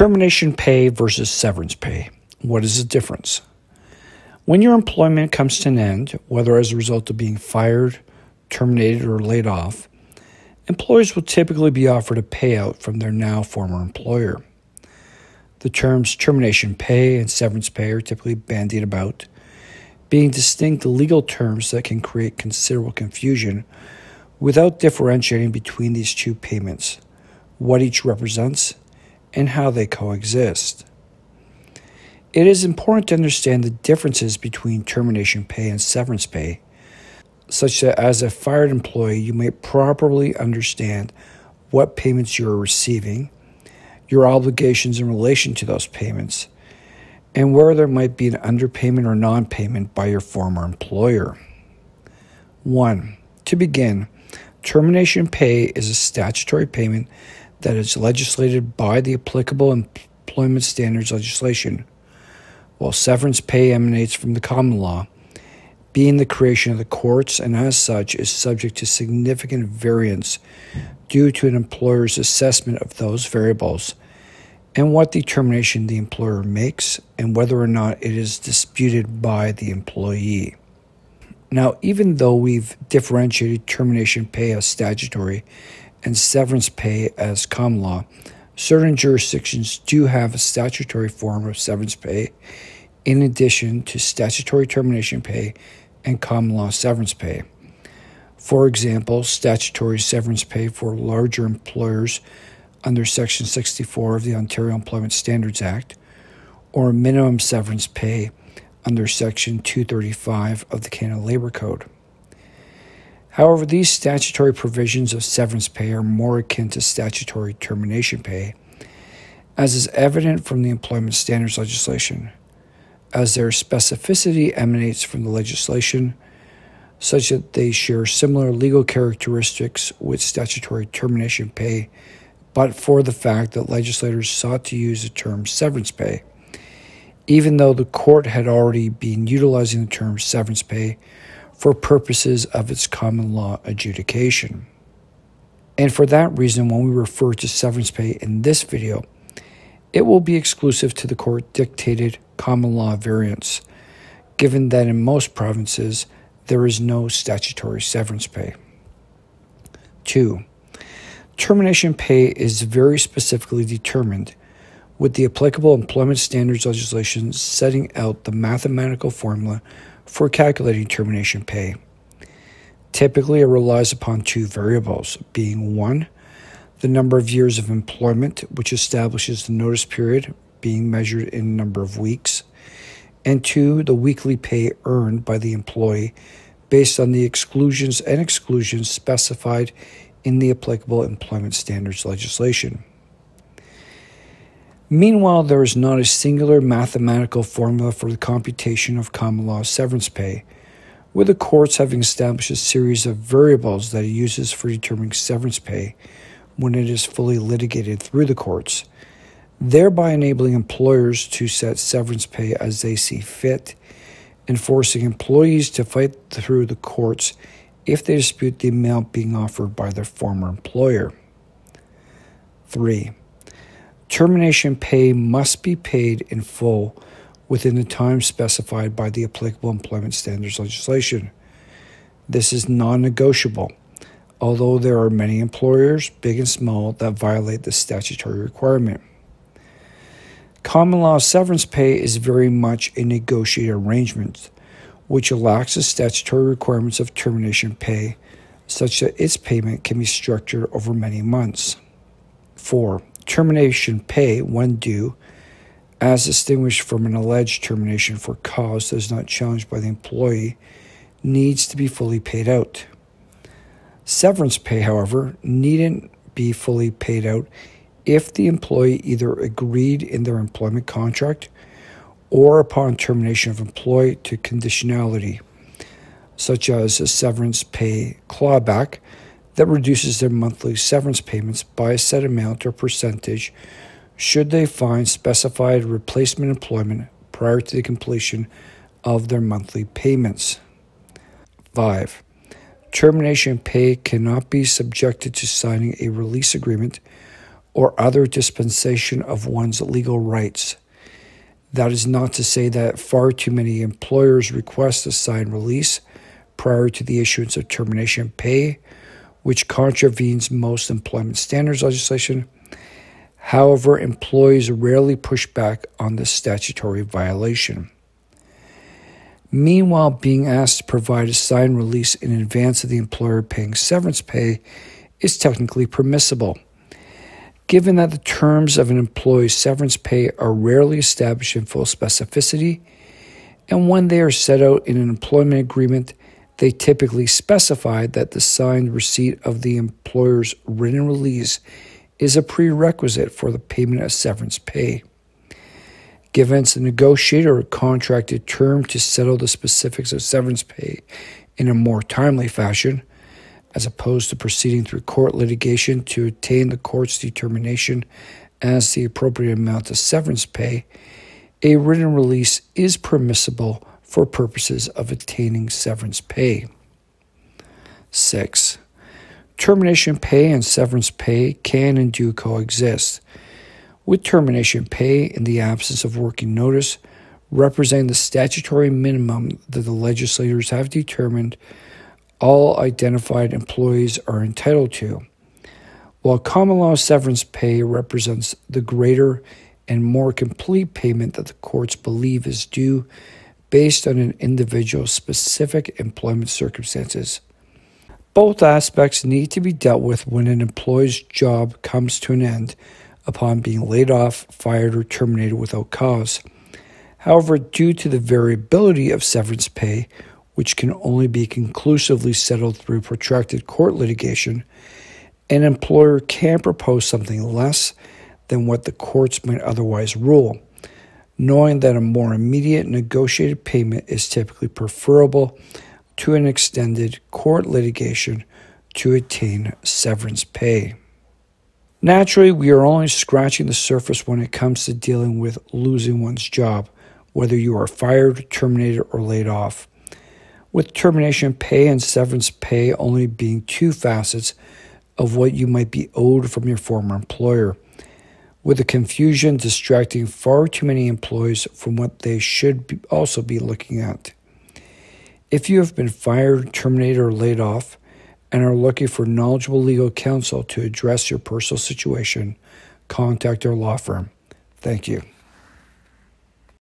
Termination pay versus severance pay. What is the difference? When your employment comes to an end, whether as a result of being fired, terminated, or laid off, employees will typically be offered a payout from their now former employer. The terms termination pay and severance pay are typically bandied about, being distinct legal terms that can create considerable confusion without differentiating between these two payments, what each represents, and how they coexist. It is important to understand the differences between termination pay and severance pay, such that as a fired employee, you may properly understand what payments you are receiving, your obligations in relation to those payments, and where there might be an underpayment or non payment by your former employer. 1. To begin, termination pay is a statutory payment that is legislated by the applicable employment standards legislation, while severance pay emanates from the common law, being the creation of the courts and as such is subject to significant variance due to an employer's assessment of those variables and what determination the employer makes and whether or not it is disputed by the employee. Now, even though we've differentiated termination pay as statutory and severance pay as common law, certain jurisdictions do have a statutory form of severance pay in addition to statutory termination pay and common law severance pay. For example, statutory severance pay for larger employers under Section 64 of the Ontario Employment Standards Act, or minimum severance pay under Section 235 of the Canada Labour Code. However, these statutory provisions of severance pay are more akin to statutory termination pay, as is evident from the employment standards legislation, as their specificity emanates from the legislation, such that they share similar legal characteristics with statutory termination pay, but for the fact that legislators sought to use the term severance pay, even though the court had already been utilizing the term severance pay for purposes of its common law adjudication. And for that reason, when we refer to severance pay in this video, it will be exclusive to the court dictated common law variants, given that in most provinces there is no statutory severance pay. 2. Termination pay is very specifically determined, with the applicable employment standards legislation setting out the mathematical formula for calculating termination pay. Typically, it relies upon two variables, being one, the number of years of employment, which establishes the notice period being measured in number of weeks, and two, the weekly pay earned by the employee based on the exclusions and exclusions specified in the applicable employment standards legislation. Meanwhile, there is not a singular mathematical formula for the computation of common law severance pay, with the courts having established a series of variables that it uses for determining severance pay when it is fully litigated through the courts, thereby enabling employers to set severance pay as they see fit and forcing employees to fight through the courts if they dispute the amount being offered by their former employer. 3. Termination pay must be paid in full within the time specified by the applicable employment standards legislation. This is non negotiable, although there are many employers, big and small, that violate the statutory requirement. Common law severance pay is very much a negotiated arrangement, which lacks the statutory requirements of termination pay, such that its payment can be structured over many months. 4 termination pay when due, as distinguished from an alleged termination for cause that is not challenged by the employee, needs to be fully paid out. Severance pay, however, needn't be fully paid out if the employee either agreed in their employment contract or upon termination of employee to conditionality, such as a severance pay clawback that reduces their monthly severance payments by a set amount or percentage should they find specified replacement employment prior to the completion of their monthly payments. 5. Termination pay cannot be subjected to signing a release agreement or other dispensation of one's legal rights. That is not to say that far too many employers request a signed release prior to the issuance of termination pay, which contravenes most employment standards legislation. However, employees rarely push back on this statutory violation. Meanwhile, being asked to provide a signed release in advance of the employer paying severance pay is technically permissible. Given that the terms of an employee's severance pay are rarely established in full specificity, and when they are set out in an employment agreement, they typically specify that the signed receipt of the employer's written release is a prerequisite for the payment of severance pay. Given it's a negotiated or contracted term to settle the specifics of severance pay in a more timely fashion, as opposed to proceeding through court litigation to obtain the court's determination as the appropriate amount of severance pay, a written release is permissible for purposes of attaining severance pay. 6. Termination pay and severance pay can and do coexist, with termination pay in the absence of working notice representing the statutory minimum that the legislators have determined all identified employees are entitled to, while common law severance pay represents the greater and more complete payment that the courts believe is due based on an individual's specific employment circumstances. Both aspects need to be dealt with when an employee's job comes to an end upon being laid off, fired, or terminated without cause. However, due to the variability of severance pay, which can only be conclusively settled through protracted court litigation, an employer can propose something less than what the courts might otherwise rule, knowing that a more immediate negotiated payment is typically preferable to an extended court litigation to attain severance pay. Naturally, we are only scratching the surface when it comes to dealing with losing one's job, whether you are fired, terminated, or laid off with termination pay and severance pay only being two facets of what you might be owed from your former employer, with the confusion distracting far too many employees from what they should be also be looking at. If you have been fired, terminated, or laid off, and are looking for knowledgeable legal counsel to address your personal situation, contact our law firm. Thank you.